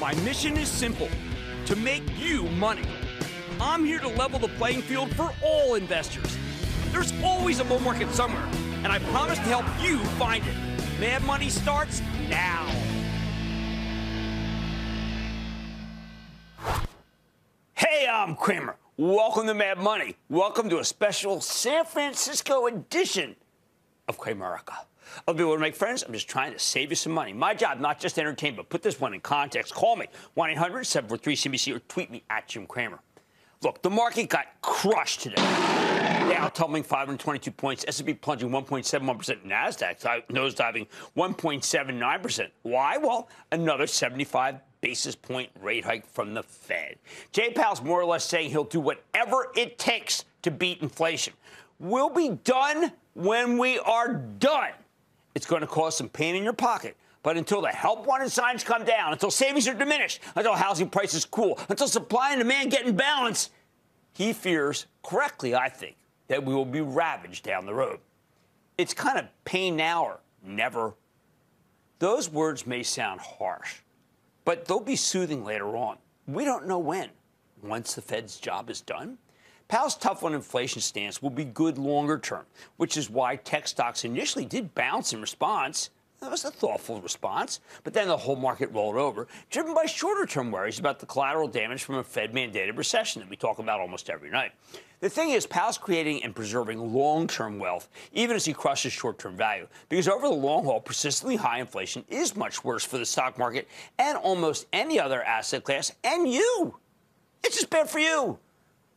My mission is simple to make you money. I'm here to level the playing field for all investors. There's always a bull market somewhere, and I promise to help you find it. Mad Money starts now. Hey, I'm Cramer. Welcome to Mad Money. Welcome to a special San Francisco edition of Cramerica. I'll be able to make friends. I'm just trying to save you some money. My job, not just to entertain, but put this one in context. Call me, 1 800 743 CNBC, or tweet me at Jim Cramer. Look, the market got crushed today. Dow tumbling 522 points, S&P plunging 1.71%, Nasdaq nosediving 1.79%. Why? Well, another 75 basis point rate hike from the Fed. Jay Powell's more or less saying he'll do whatever it takes to beat inflation. We'll be done when we are done. It's going to cause some pain in your pocket. But until the help wanted signs come down, until savings are diminished, until housing prices cool, until supply and demand get in balance, he fears, correctly, I think, that we will be ravaged down the road. It's kind of pain now or never. Those words may sound harsh, but they'll be soothing later on. We don't know when. Once the Fed's job is done, Powell's tough on inflation stance will be good longer term, which is why tech stocks initially did bounce in response. That was a thoughtful response, but then the whole market rolled over, driven by shorter term worries about the collateral damage from a Fed mandated recession that we talk about almost every night. The thing is, Powell's creating and preserving long term wealth, even as he crushes short term value, because over the long haul, persistently high inflation is much worse for the stock market and almost any other asset class, and you. It's just bad for you.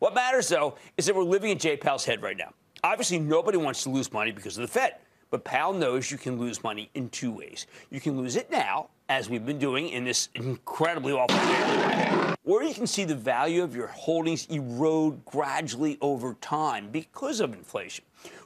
What matters, though, is that we're living in Jay Powell's head right now. Obviously, nobody wants to lose money because of the Fed. But Powell knows you can lose money in two ways. You can lose it now, as we've been doing in this incredibly awful year, or you can see the value of your holdings erode gradually over time because of inflation.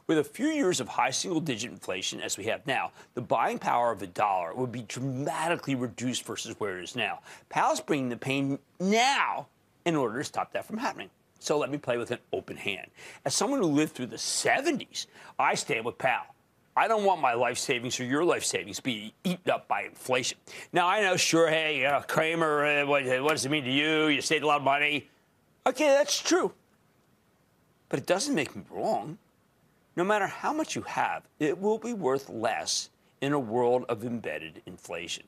With a few years of high single digit inflation as we have now, the buying power of a dollar would be dramatically reduced versus where it is now. Powell's bringing the pain now in order to stop that from happening. So let me play with an open hand. As someone who lived through the 70s, I stand with Powell. I don't want my life savings or your life savings be eaten up by inflation. Now, I know, sure, hey, uh, Cramer, uh, what, what does it mean to you? You saved a lot of money. Okay, that's true. But it doesn't make me wrong. No matter how much you have, it will be worth less in a world of embedded inflation.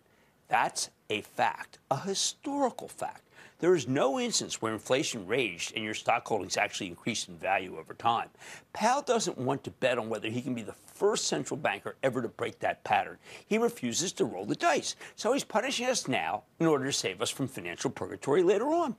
That's a fact, a historical fact. There is no instance where inflation raged and your stock holdings actually increased in value over time. Powell doesn't want to bet on whether he can be the first central banker ever to break that pattern. He refuses to roll the dice. So he's punishing us now in order to save us from financial purgatory later on.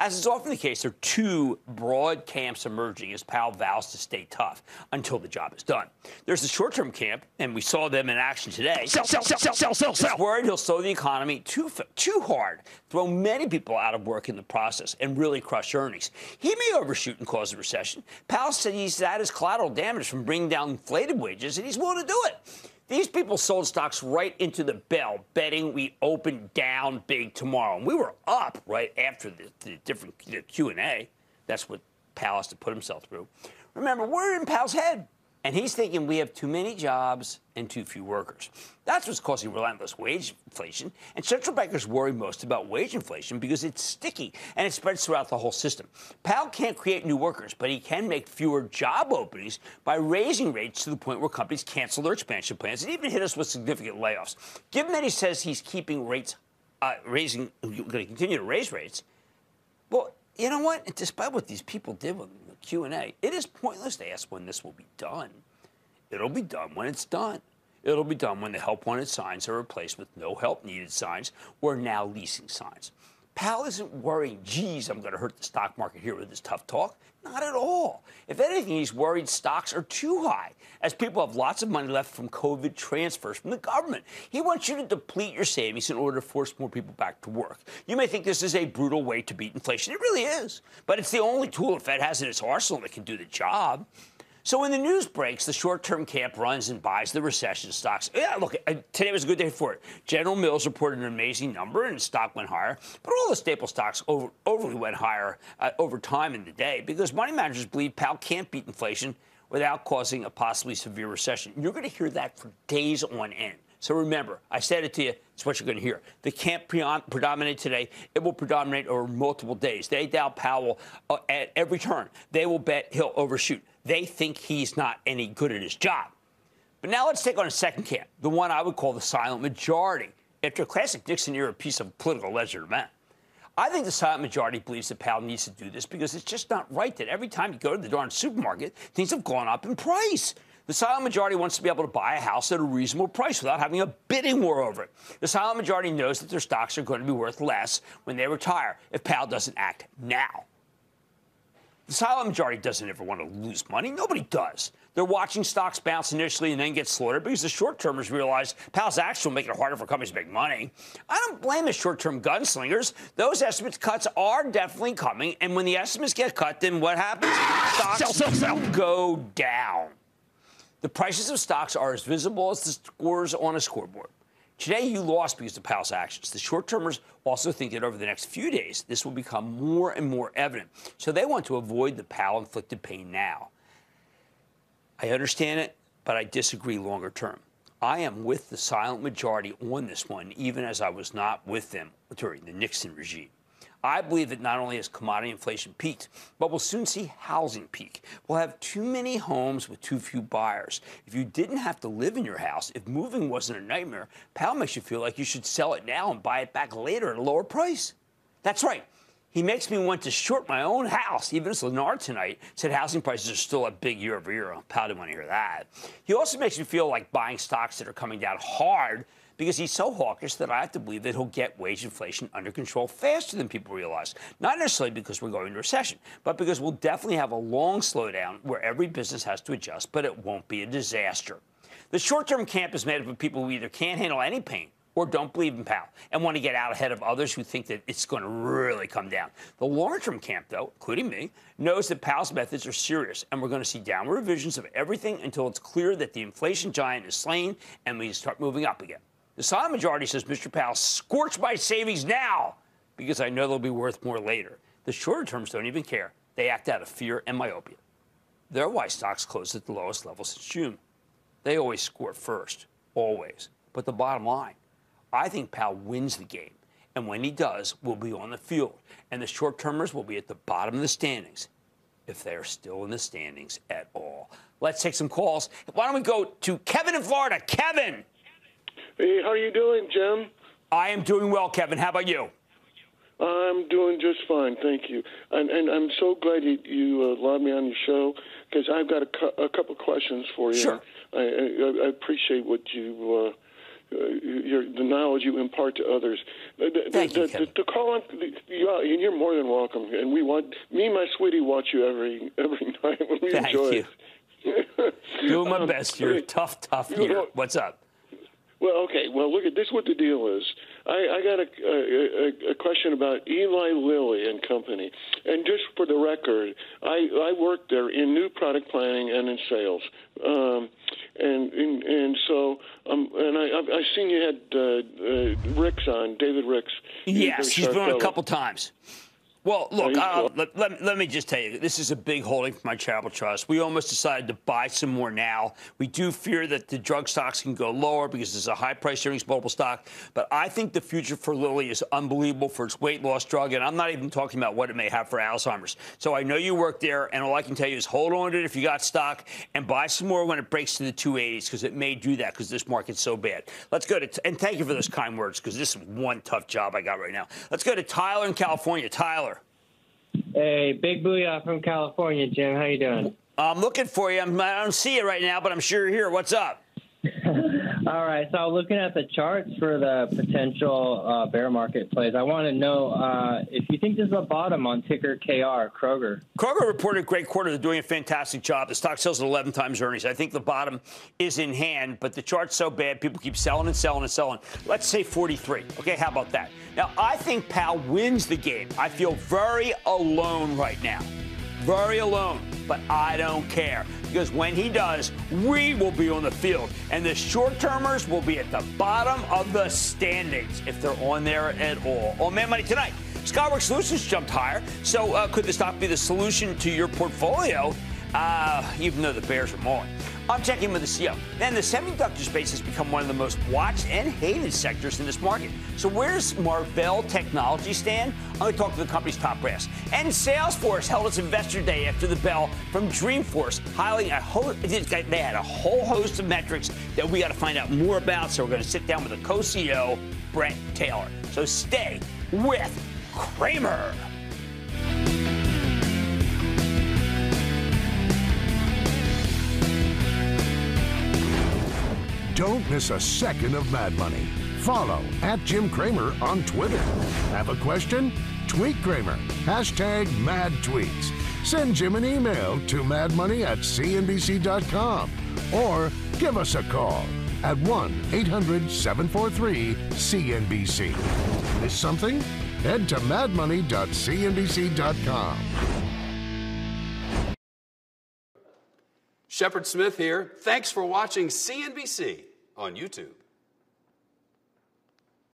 As is often the case, there are two broad camps emerging as Powell vows to stay tough until the job is done. There's the short term camp, and we saw them in action today. Sell, sell, sell, sell, sell, sell, sell. worried he'll slow the economy too, too hard, throw many people out of work in the process, and really crush earnings. He may overshoot and cause a recession. Powell said he's had his collateral damage from bringing down inflated wages, and he's willing to do it. These people sold stocks right into the bell, betting we open down big tomorrow. And we were up right after the, the different Q&A. That's what Powell has to put himself through. Remember, we're in Powell's head. And he's thinking we have too many jobs and too few workers. That's what's causing relentless wage inflation. And central bankers worry most about wage inflation because it's sticky and it spreads throughout the whole system. Powell can't create new workers, but he can make fewer job openings by raising rates to the point where companies cancel their expansion plans and even hit us with significant layoffs. Given that he says he's keeping rates, uh, raising, going to continue to raise rates, well, you know what? Despite what these people did with Q&A. It is pointless to ask when this will be done. It'll be done when it's done. It'll be done when the help wanted signs are replaced with no help needed signs or now leasing signs. Powell isn't worrying, geez, I'm going to hurt the stock market here with this tough talk. Not at all. If anything, he's worried stocks are too high, as people have lots of money left from COVID transfers from the government. He wants you to deplete your savings in order to force more people back to work. You may think this is a brutal way to beat inflation. It really is. But it's the only tool the Fed has in its arsenal that can do the job. So when the news breaks, the short-term camp runs and buys the recession stocks. Yeah, look, uh, today was a good day for it. General Mills reported an amazing number, and the stock went higher. But all the staple stocks over, overly went higher uh, over time in the day because money managers believe Powell can't beat inflation without causing a possibly severe recession. You're going to hear that for days on end. So remember, I said it to you. It's what you're going to hear. The can't predominate today. It will predominate over multiple days. They doubt Powell uh, at every turn. They will bet he'll overshoot. They think he's not any good at his job. But now let's take on a second camp, the one I would call the silent majority. After a classic Nixon era piece of political legerdemain. I think the silent majority believes that Powell needs to do this because it's just not right that every time you go to the darn supermarket, things have gone up in price. The silent majority wants to be able to buy a house at a reasonable price without having a bidding war over it. The silent majority knows that their stocks are going to be worth less when they retire if Powell doesn't act now. The silent majority doesn't ever want to lose money. Nobody does. They're watching stocks bounce initially and then get slaughtered because the short termers realize Powell's action will make it harder for companies to make money. I don't blame the short term gunslingers. Those estimates cuts are definitely coming. And when the estimates get cut, then what happens? Stocks sell, sell, sell. go down. The prices of stocks are as visible as the scores on a scoreboard. Today, you lost because of Powell's actions. The short termers also think that over the next few days, this will become more and more evident. So they want to avoid the Powell inflicted pain now. I understand it, but I disagree longer term. I am with the silent majority on this one, even as I was not with them during the Nixon regime. I believe that not only has commodity inflation peaked, but we'll soon see housing peak. We'll have too many homes with too few buyers. If you didn't have to live in your house, if moving wasn't a nightmare, Powell makes you feel like you should sell it now and buy it back later at a lower price. That's right. He makes me want to short my own house, even as Lennar tonight said housing prices are still up big year over year. Powell didn't want to hear that. He also makes me feel like buying stocks that are coming down hard because he's so hawkish that I have to believe that he'll get wage inflation under control faster than people realize. Not necessarily because we're going into recession, but because we'll definitely have a long slowdown where every business has to adjust, but it won't be a disaster. The short term camp is made up of people who either can't handle any pain or don't believe in Powell and want to get out ahead of others who think that it's going to really come down. The long term camp, though, including me, knows that Powell's methods are serious and we're going to see downward revisions of everything until it's clear that the inflation giant is slain and we start moving up again. The silent majority says Mr. Powell, scorch my savings now because I know they'll be worth more later. The shorter terms don't even care. They act out of fear and myopia. They're why stocks closed at the lowest level since June. They always score first, always. But the bottom line, I think Powell wins the game. And when he does, we'll be on the field. And the short termers will be at the bottom of the standings, if they are still in the standings at all. Let's take some calls. Why don't we go to Kevin in Florida? Kevin! Hey, how are you doing, Jim? I am doing well, Kevin. How about you? I'm doing just fine, thank you. And, and I'm so glad you, you uh, allowed me on your show because I've got a, cu- a couple questions for you. Sure. I, I, I appreciate what you. Uh, uh, your, the knowledge you impart to others. The, Thank the, you, the, the call on, you, you're more than welcome, and we want me and my sweetie watch you every every night when we Thank enjoy you. it. Doing my Um, best. You're a tough, tough you year. know- What's up? Well, okay. Well, look at this. What the deal is? I, I got a, a, a question about Eli Lilly and Company, and just for the record, I, I worked there in new product planning and in sales, um, and, and and so um, and I I've, seen you had uh, uh, Ricks on David Ricks. Yes, he's been on a couple times. Well, look, uh, let, let, let me just tell you, this is a big holding for my charitable trust. We almost decided to buy some more now. We do fear that the drug stocks can go lower because it's a high price earnings multiple stock. But I think the future for Lilly is unbelievable for its weight loss drug. And I'm not even talking about what it may have for Alzheimer's. So I know you work there. And all I can tell you is hold on to it if you got stock and buy some more when it breaks to the 280s because it may do that because this market's so bad. Let's go to, and thank you for those kind words because this is one tough job I got right now. Let's go to Tyler in California. Tyler. Hey, big booyah from California, Jim. How you doing? I'm looking for you. I'm, I don't see you right now, but I'm sure you're here. What's up? All right, so looking at the charts for the potential uh, bear market plays. I want to know uh, if you think this is a bottom on ticker KR, Kroger. Kroger reported a great quarter. They're doing a fantastic job. The stock sells at 11 times earnings. I think the bottom is in hand, but the chart's so bad, people keep selling and selling and selling. Let's say 43. Okay, how about that? Now, I think Powell wins the game. I feel very alone right now. Very alone, but I don't care because when he does, we will be on the field, and the short termers will be at the bottom of the standings if they're on there at all. On Mad Money tonight, Skyworks Solutions jumped higher, so uh, could the stock be the solution to your portfolio? Uh, even though the Bears are mauling. I'm checking with the CEO. Then the semiconductor space has become one of the most watched and hated sectors in this market. So where does Marvell Technology stand? I'm going to talk to the company's top brass. And Salesforce held its investor day after the bell from Dreamforce, highlighting a whole. They had a whole host of metrics that we got to find out more about. So we're going to sit down with the co-CEO, Bret Taylor. So stay with Cramer. Miss a second of Mad Money. Follow at Jim Cramer on Twitter. Have a question? Tweet Cramer. Hashtag mad tweets. Send Jim an email to madmoney at cnbc.com or give us a call at 1 800 743 CNBC. Miss something? Head to madmoney.cnbc.com. Shepard Smith here. Thanks for watching CNBC on YouTube.